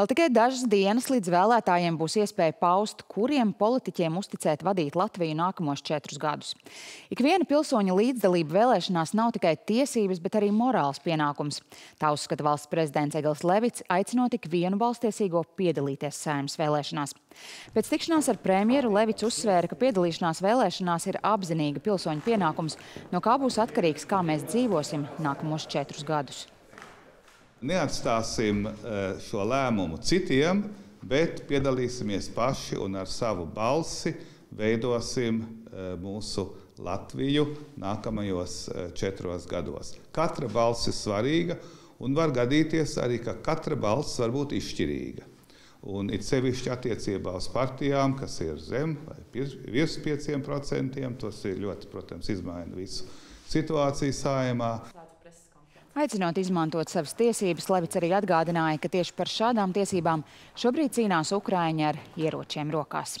Vēl tikai dažas dienas līdz vēlētājiem būs iespēja paust, kuriem politiķiem uzticēt vadīt Latviju nākamos četrus gadus. Ikviena pilsoņa līdzdalība vēlēšanās nav tikai tiesības, bet arī morāls pienākums. Tā uzskata valsts prezidents Egils Levits, aicinot ik vienu balstiesīgo piedalīties Saeimas vēlēšanās. Pēc tikšanās ar premjeru Levits uzsvēra, ka piedalīšanās vēlēšanās ir apzinīga pilsoņu pienākums, no kā būs atkarīgs, kā mēs dzīvosim nākamos četrus gadus. Neatstāsim šo lēmumu citiem, bet piedalīsimies paši un ar savu balsi veidosim mūsu Latviju nākamajos četros gados. Katra balss ir svarīga un var gadīties arī, ka katra balss var būt izšķirīga. Un it sevišķi attiecībā uz partijām, kas ir zem vai virs 5%, tas ir ļoti, protams, izmaina visu situāciju sājumā. Aicinot izmantot savas tiesības, Levits arī atgādināja, ka tieši par šādām tiesībām šobrīd cīnās Ukraiņi ar ieročiem rokās.